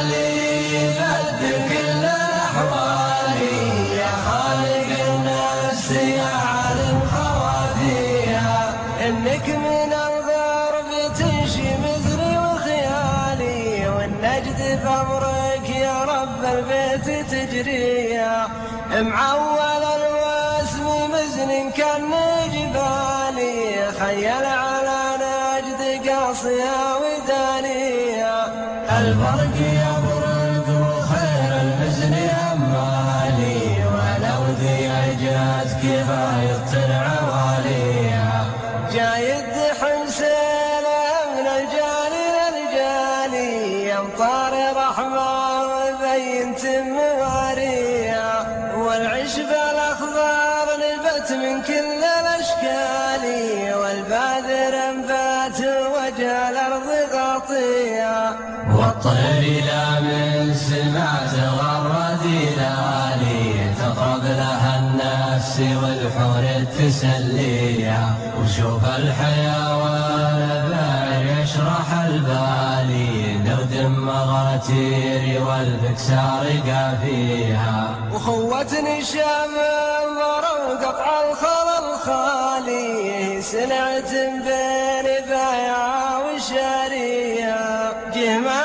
اللي كل يا خالق النفس يا عالم إنك من الغرب وخيالي والنجد يا رب البيت تجريها. معول الوسم مزن كان جبالي خيل على نجد قاصيه البرق يبرق وخير المزن أمالي ولو ذي جات كفاية العوالية جاي الدحم سيله من الجالي للجالي أمطار رحمة وبينت موارية والعشب الأخضر نبت من كل الأشكال والبادر أنبات وجه الأرض غطية والطير لا من سمات غرد لالي تقرب لها النفس والحور التسلية وشوف الحيوان باعر يشرح البالي لو دم غاتير والبكسار قافيها. وخوتني ضرب قطع الخل الخالي سلعة بين بايع وشارية. نصلى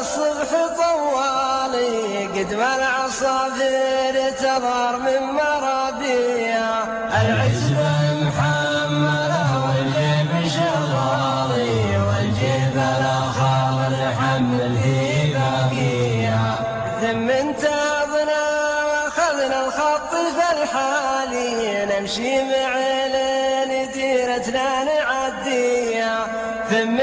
الصبح طوالي قد ما العصافير تظهر من مرابيها العزبة محملة والجيب شغالي والجيب الآخر الحمل هي باقية ثم انتظنا وأخذنا الخط في الحالي نمشي معلن ديرتنا نعديها ثم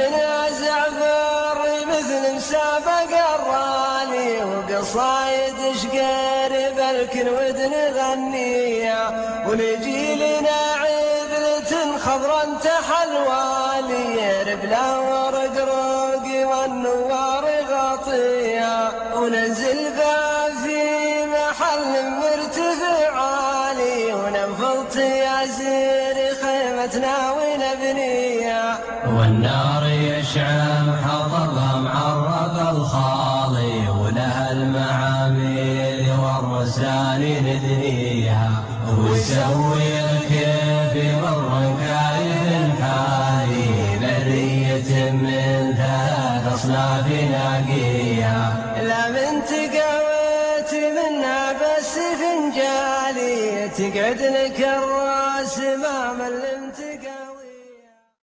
مسابق الرالي وقصايد شقير بالكن ودن غنية. ونجي لنا عبلة خضرا تحلوالي ربلا ورقرق والنوار غطية. وننزل في محل مرتفع عالي وننفض ياسير خيمتنا ونبنيها والنار يشعل حطب معرب الخالي ولها المعاميل والرسال ندنيها ويسوي الكيف مر كايف حالي برية من ثلاث أصناف ناقية لا من تقويت منها بس فنجالي تقعد لك الرأس ما مل